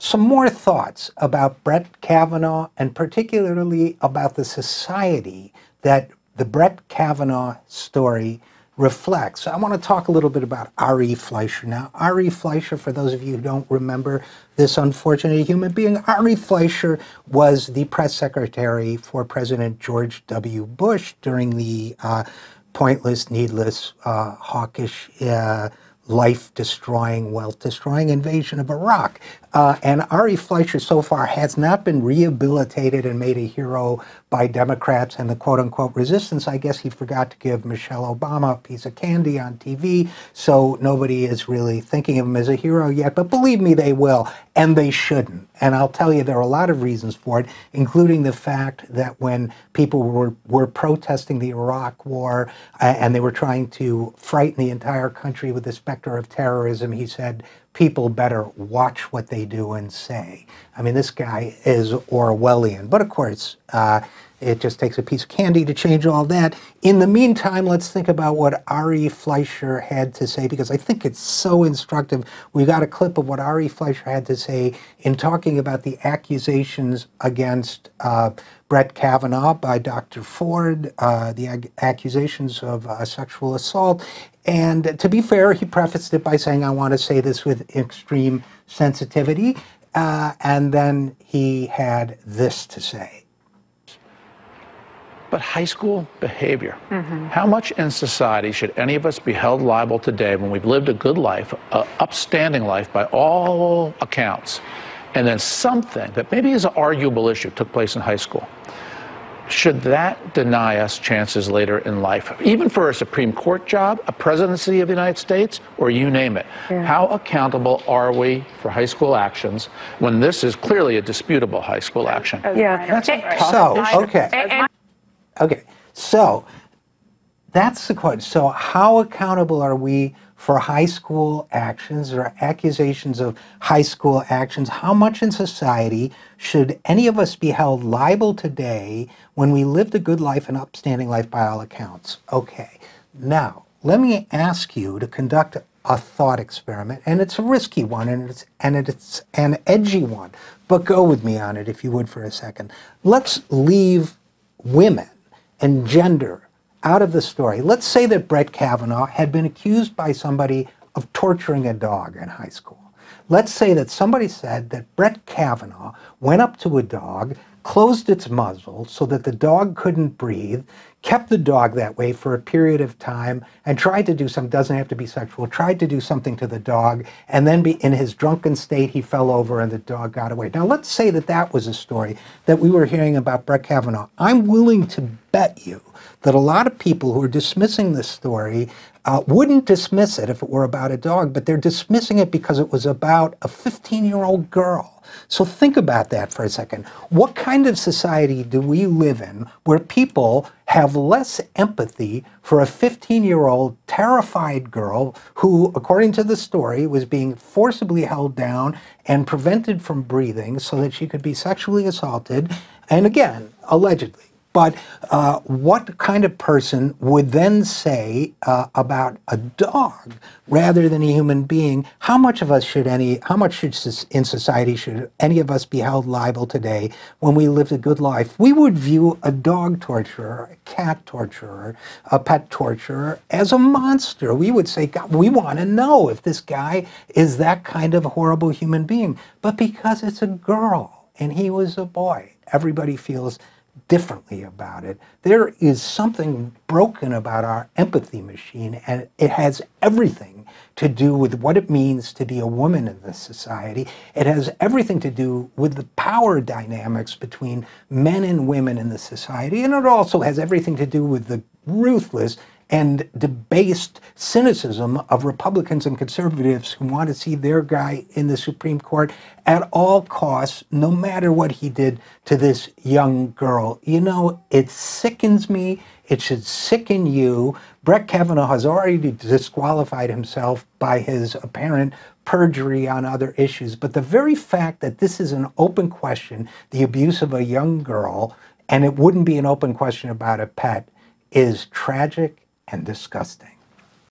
some more thoughts about Brett Kavanaugh and particularly about the society that the Brett Kavanaugh story reflects. I want to talk a little bit about Ari Fleischer. Now, Ari Fleischer, for those of you who don't remember this unfortunate human being, Ari Fleischer was the press secretary for President George W. Bush during the uh, pointless, needless, uh, hawkish, uh, life destroying, wealth destroying invasion of Iraq. Uh, and Ari Fleischer so far has not been rehabilitated and made a hero by Democrats and the quote unquote resistance. I guess he forgot to give Michelle Obama a piece of candy on TV, so nobody is really thinking of him as a hero yet. But believe me, they will, and they shouldn't. And I'll tell you, there are a lot of reasons for it, including the fact that when people were, were protesting the Iraq war uh, and they were trying to frighten the entire country with the specter of terrorism, he said, people better watch what they do and say. I mean, this guy is Orwellian. But of course, uh, it just takes a piece of candy to change all that. In the meantime, let's think about what Ari Fleischer had to say because I think it's so instructive. We got a clip of what Ari Fleischer had to say in talking about the accusations against uh, Brett Kavanaugh by Dr. Ford, uh, the accusations of uh, sexual assault. And to be fair, he prefaced it by saying, I want to say this with extreme sensitivity. Uh, and then he had this to say. But high school behavior. Mm-hmm. How much in society should any of us be held liable today when we've lived a good life, an upstanding life by all accounts, and then something that maybe is an arguable issue took place in high school? should that deny us chances later in life, even for a Supreme Court job, a presidency of the United States, or you name it? Yeah. How accountable are we for high school actions when this is clearly a disputable high school action? Yeah. That's so, okay. Okay. So, that's the question. So, how accountable are we for high school actions or accusations of high school actions. How much in society should any of us be held liable today when we lived a good life and upstanding life by all accounts? Okay, now let me ask you to conduct a thought experiment, and it's a risky one and it's, and it's an edgy one, but go with me on it if you would for a second. Let's leave women and gender out of the story. Let's say that Brett Kavanaugh had been accused by somebody of torturing a dog in high school. Let's say that somebody said that Brett Kavanaugh went up to a dog, closed its muzzle so that the dog couldn't breathe, kept the dog that way for a period of time, and tried to do something, doesn't have to be sexual, tried to do something to the dog, and then be, in his drunken state, he fell over and the dog got away. Now, let's say that that was a story that we were hearing about Brett Kavanaugh. I'm willing to bet you that a lot of people who are dismissing this story uh, wouldn't dismiss it if it were about a dog, but they're dismissing it because it was about a 15 year old girl. So think about that for a second. What kind of society do we live in where people have less empathy for a 15 year old terrified girl who, according to the story, was being forcibly held down and prevented from breathing so that she could be sexually assaulted? And again, allegedly. But uh, what kind of person would then say uh, about a dog rather than a human being? How much of us should any, how much should in society should any of us be held liable today when we lived a good life? We would view a dog torturer, a cat torturer, a pet torturer as a monster. We would say, God, we want to know if this guy is that kind of horrible human being. But because it's a girl and he was a boy, everybody feels differently about it. There is something broken about our empathy machine, and it has everything to do with what it means to be a woman in this society. It has everything to do with the power dynamics between men and women in the society, and it also has everything to do with the ruthless and debased cynicism of Republicans and conservatives who want to see their guy in the Supreme Court at all costs, no matter what he did to this young girl. You know, it sickens me. It should sicken you. Brett Kavanaugh has already disqualified himself by his apparent perjury on other issues. But the very fact that this is an open question, the abuse of a young girl, and it wouldn't be an open question about a pet, is tragic and disgusting.